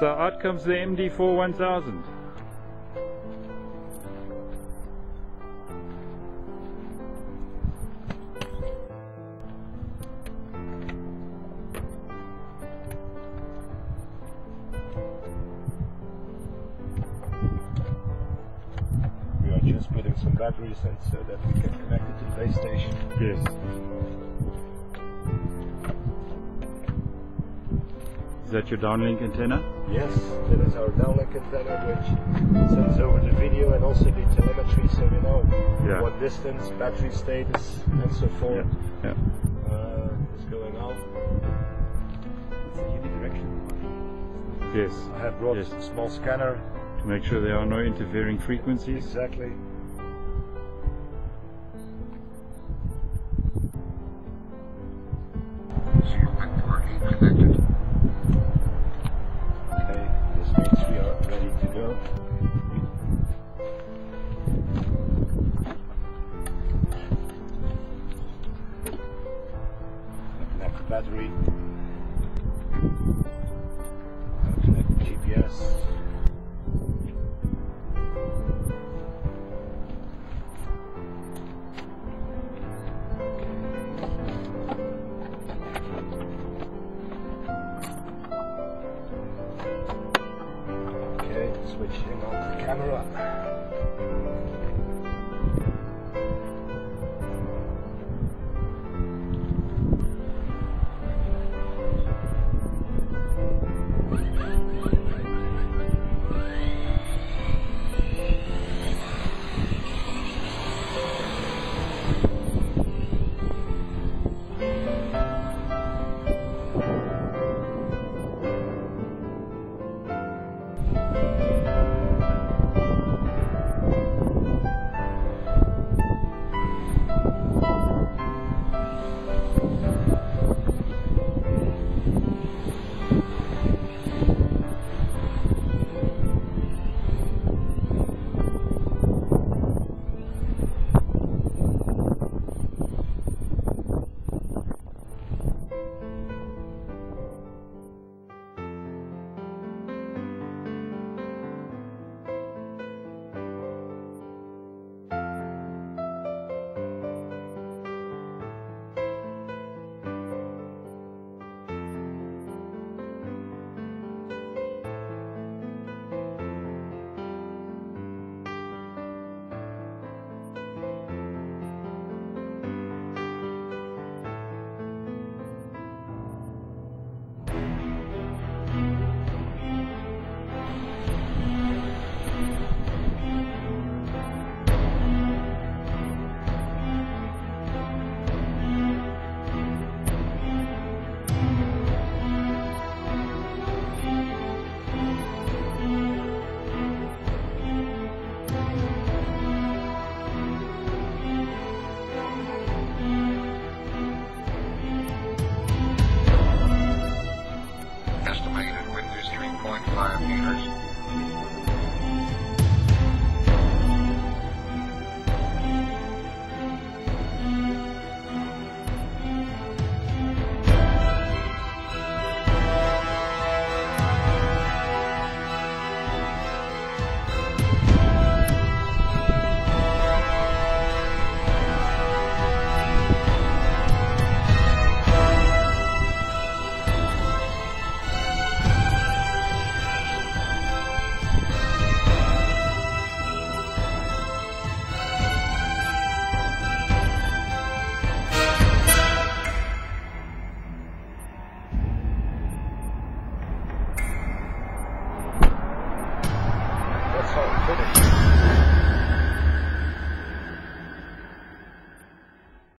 So out comes the MD4 1000. We are just putting some batteries in so that we can connect it to the base station. Yes. Is that your downlink antenna? Yes, that is our downlink antenna which sends over the video and also the telemetry so we know Yeah. what distance, battery status and so forth Yeah. uh, is going on. It's a unidirectional. Yes. I have brought Yes. a small scanner. To make sure there are no interfering frequencies. Exactly. Okay, battery. Connect GPS. Switching on the camera. Gracias.